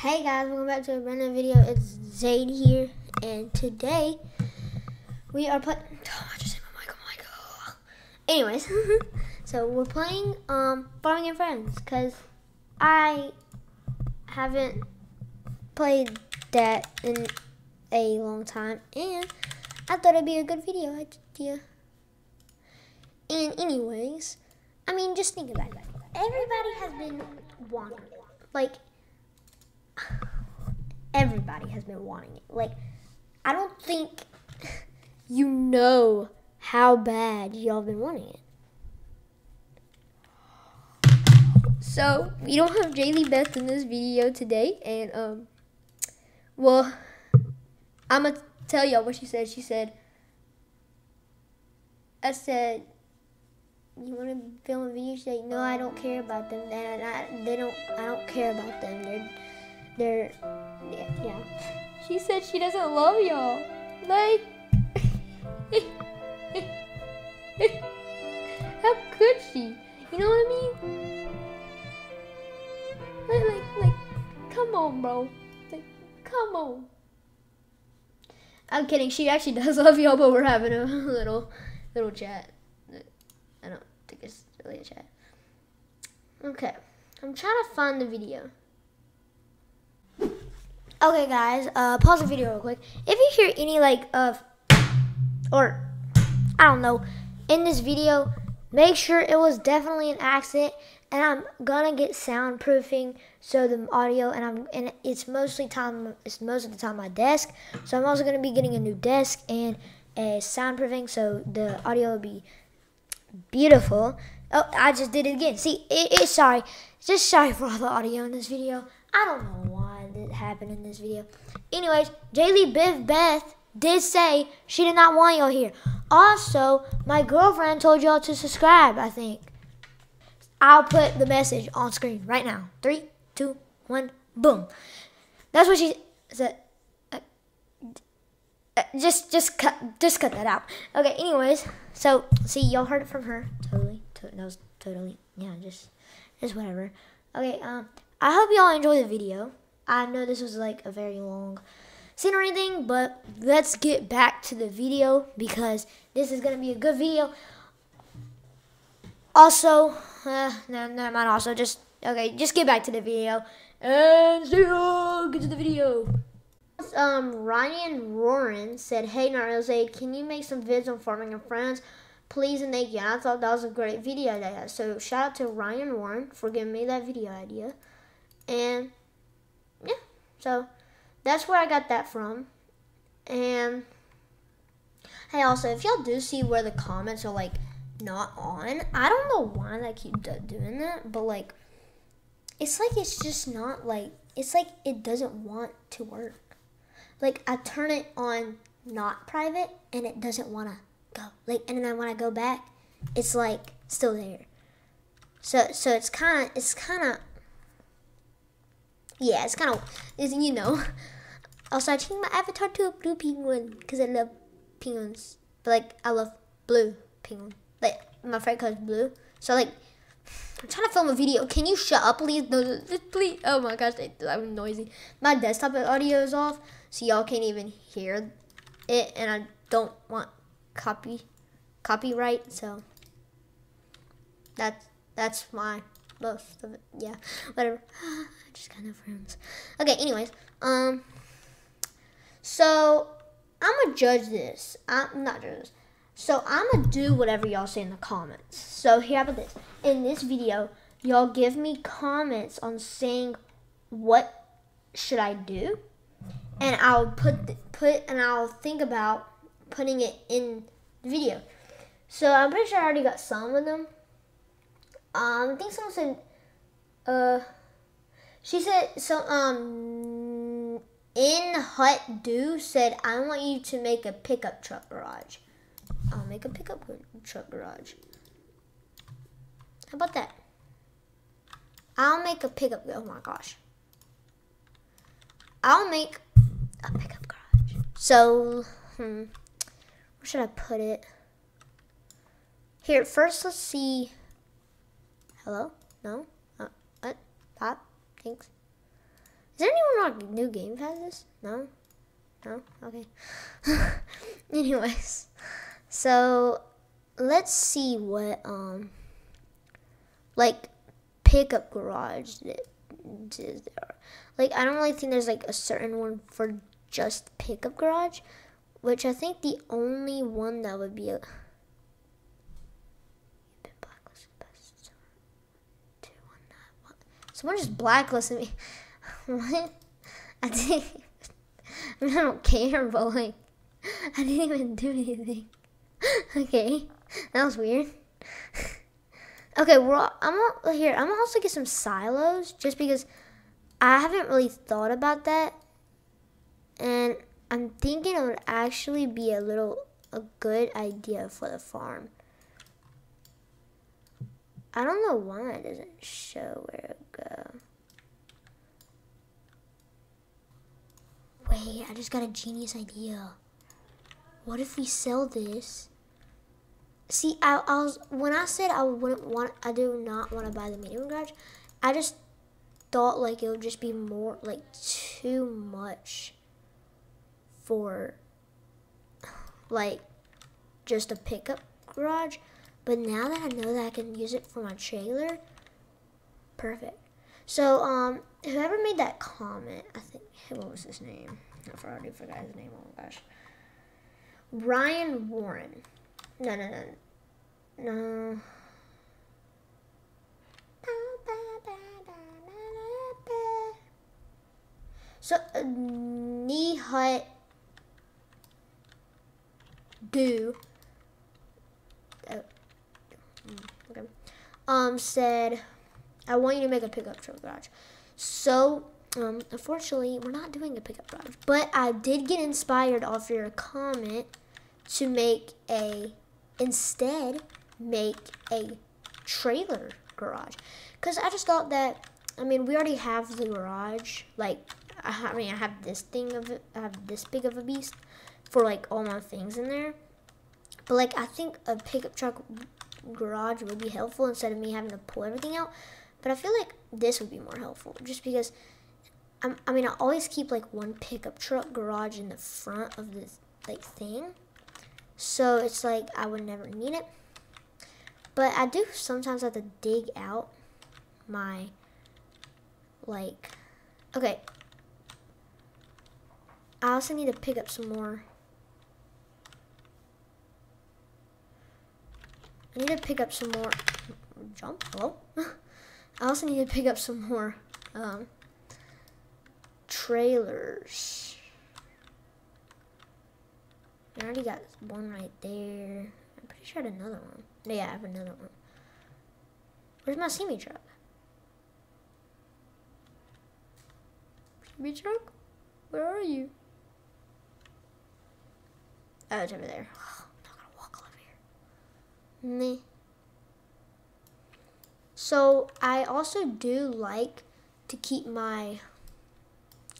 Hey guys, welcome back to a brand new video. It's Zade here, and today we are playing. Oh, I just hit my mic. Oh my god. Anyways, so we're playing um Farming and Friends because I haven't played that in a long time, and I thought it'd be a good video idea. And anyways, I mean, just think about it. Everybody has been wanting it. Like everybody has been wanting it. Like, I don't think you know how bad y'all been wanting it. So we don't have Jaylee Beth in this video today, and um, well, I'm gonna tell y'all what she said. She said, I said, you want to film a video? She said, no, I don't care about them. And I, they don't, I don't care about them. They're they're yeah. She said she doesn't love y'all. Like how could she? You know what I mean? Like like like come on bro. Like come on. I'm kidding, she actually does love y'all, but we're having a little little chat. I don't think it's really a chat. Okay. I'm trying to find the video. Okay, guys, uh, pause the video real quick. If you hear any, like, of, or, I don't know, in this video, make sure it was definitely an accident, and I'm gonna get soundproofing so the audio, and I'm, and it's mostly time, it's most of the time my desk, so I'm also gonna be getting a new desk and a soundproofing, so the audio will be beautiful. Oh, I just did it again. See, it, it's sorry. Just sorry for all the audio in this video. I don't know why happened in this video. Anyways, Jaylee Biv Beth did say she did not want y'all here. Also, my girlfriend told y'all to subscribe, I think. I'll put the message on screen right now. Three, two, one, boom. That's what she said. Uh, uh, just, just cut, just cut that out. Okay. Anyways, so see, y'all heard it from her. Totally, to, that was totally, yeah, just, just whatever. Okay. Um, I hope y'all enjoy the video. I know this was like a very long scene or anything, but let's get back to the video because this is gonna be a good video. Also, uh, no, never mind. Also, just okay, just get back to the video and see you. Get to the video. Um, Ryan Roran said, "Hey Narose, can you make some vids on farming and friends?" Please and thank you. I thought that was a great video idea. So shout out to Ryan Warren for giving me that video idea. And yeah, so that's where I got that from. And hey, also, if y'all do see where the comments are like not on, I don't know why I keep doing that, but like, it's like it's just not like, it's like it doesn't want to work. Like, I turn it on not private and it doesn't want to go. Like, and then when I go back, it's like still there. So, so it's kind of, it's kind of yeah, it's kind of, is you know. Also, I changed my avatar to a blue penguin because I love penguins. But, like, I love blue penguin. Like, my favorite color is blue. So, like, I'm trying to film a video. Can you shut up, please? No, please. Oh my gosh, I'm noisy. My desktop audio is off, so y'all can't even hear it, and I don't want copy copyright. So that's that's my most of it. Yeah, whatever. just kind of friends. Okay, anyways, um, so I'm gonna judge this. I'm not judge this. So I'm gonna do whatever y'all say in the comments. So here about this. In this video, y'all give me comments on saying what should I do, and I'll put put and I'll think about putting it in the video. So I'm pretty sure I already got some of them. Um, I think someone said, uh, she said, so, um, in Hut Do said, I want you to make a pickup truck garage. I'll make a pickup truck garage. How about that? I'll make a pickup, oh my gosh. I'll make a pickup garage. So, hmm, where should I put it? Here, first let's see Hello? No? Uh, what? Pop? Thanks. Is there anyone on New Game has this? No? No? Okay. Anyways. So, let's see what, um, like, pickup garage is there. Like, I don't really think there's, like, a certain one for just pickup garage, which I think the only one that would be a... Someone just blacklisted me. what? I didn't. I, mean, I don't care, but like, I didn't even do anything. okay, that was weird. okay, well, I'm all, here. I'm gonna also get some silos just because I haven't really thought about that, and I'm thinking it would actually be a little a good idea for the farm. I don't know why it doesn't show where it go. Wait, I just got a genius idea. What if we sell this? See, I, I was when I said I wouldn't want, I do not want to buy the medium garage. I just thought like it would just be more like too much for like just a pickup garage. But now that I know that I can use it for my trailer, perfect. So, um, whoever made that comment, I think, what was his name? I already forgot his name. Oh my gosh. Ryan Warren. No, no, no, no. So, uh, Knee Hut Do okay, um, said, I want you to make a pickup truck garage. So, um, unfortunately, we're not doing a pickup garage, but I did get inspired off your comment to make a, instead, make a trailer garage. Because I just thought that, I mean, we already have the garage, like, I mean, I have this thing of I have this big of a beast for, like, all my things in there. But, like, I think a pickup truck garage would be helpful instead of me having to pull everything out. But I feel like this would be more helpful just because I'm, I mean, I always keep like one pickup truck garage in the front of this like thing. So it's like I would never need it. But I do sometimes have to dig out my like okay. I also need to pick up some more I need to pick up some more. Jump. Hello. I also need to pick up some more um, trailers. I already got one right there. I'm pretty sure I had another one. Yeah, I have another one. Where's my semi truck? Semi truck? Where are you? Oh, it's over there. Me. So I also do like to keep my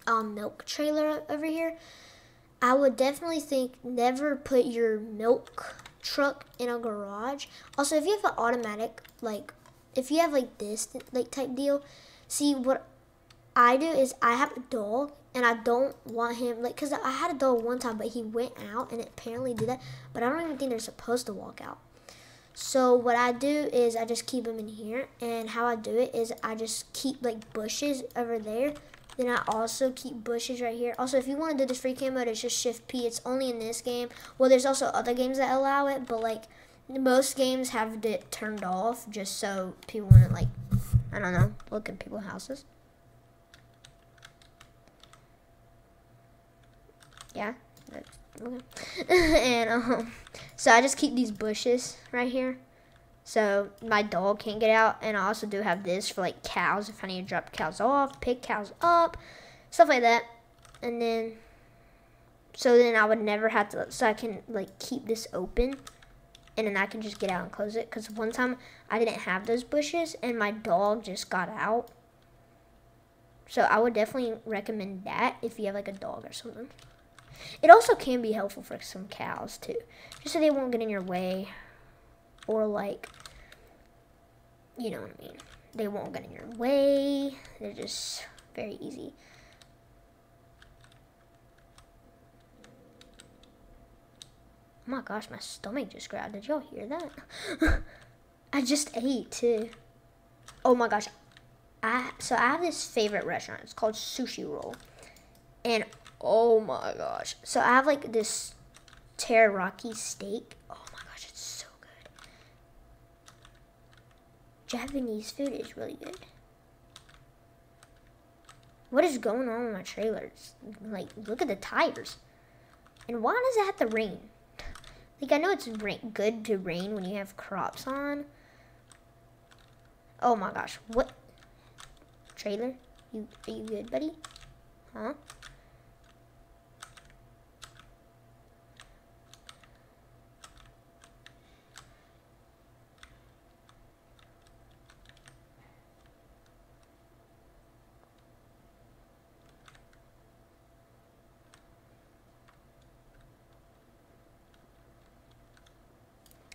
um, milk trailer over here. I would definitely think never put your milk truck in a garage. Also, if you have an automatic, like, if you have like this, like type deal, see what I do is I have a dog and I don't want him, like, cause I had a dog one time, but he went out and apparently did that, but I don't even think they're supposed to walk out. So what I do is I just keep them in here. And how I do it is I just keep like bushes over there. Then I also keep bushes right here. Also, if you want to do this free cam mode, it's just Shift P. It's only in this game. Well, there's also other games that allow it, but like most games have it turned off just so people to like, I don't know, look at people's houses. Yeah. Okay. and um, so I just keep these bushes right here. So my dog can't get out. And I also do have this for like cows if I need to drop cows off, pick cows up, stuff like that. And then, so then I would never have to, so I can like keep this open. And then I can just get out and close it. Because one time I didn't have those bushes and my dog just got out. So I would definitely recommend that if you have like a dog or something. It also can be helpful for some cows too, just so they won't get in your way or like, you know what I mean. They won't get in your way. They're just very easy. Oh my gosh, my stomach just growled. Did y'all hear that? I just ate too. Oh my gosh. I so I have this favorite restaurant. It's called Sushi Roll. And oh my gosh. So I have like this teriyaki steak. Oh my gosh, it's so good. Japanese food is really good. What is going on with my trailers? Like, look at the tires. And why does it have to rain? Like, I know it's rain, good to rain when you have crops on. Oh my gosh, what? Trailer, you are you good, buddy? Huh?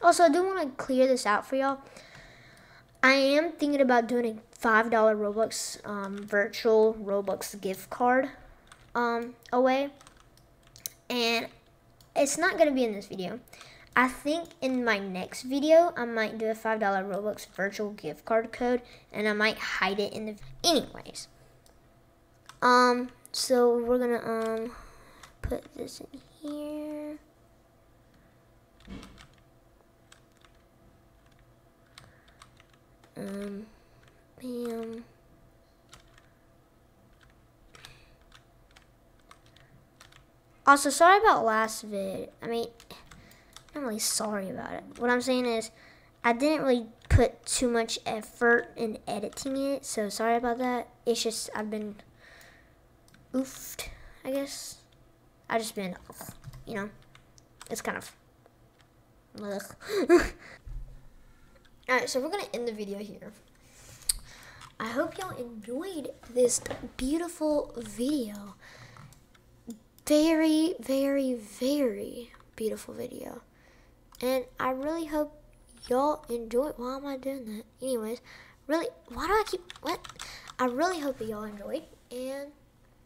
Also, I do want to clear this out for y'all. I am thinking about doing a $5 Robux um, virtual Robux gift card um, away. And it's not going to be in this video. I think in my next video, I might do a $5 Robux virtual gift card code. And I might hide it in the... Anyways. Um, so we're going to um put this in here. Um, bam. Also, sorry about last vid. I mean, I'm really sorry about it. What I'm saying is, I didn't really put too much effort in editing it, so sorry about that. It's just, I've been oofed, I guess. I've just been, you know, it's kind of, Alright, so we're going to end the video here. I hope y'all enjoyed this beautiful video. Very, very, very beautiful video. And I really hope y'all enjoy. Why am I doing that? Anyways, really, why do I keep, what? I really hope that y'all enjoyed. And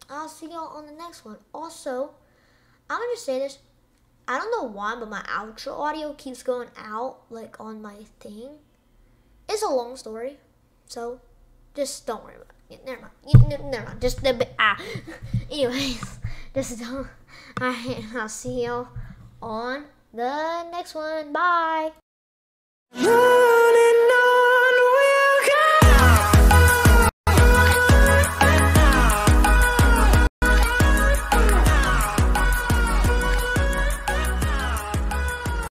I'll see y'all on the next one. Also, I'm going to just say this. I don't know why, but my outro audio keeps going out, like, on my thing. It's a long story, so just don't worry about it. Never mind. Never mind. Just bit. Ah. Anyways, just don't. I, I'll see y'all on the next one. Bye.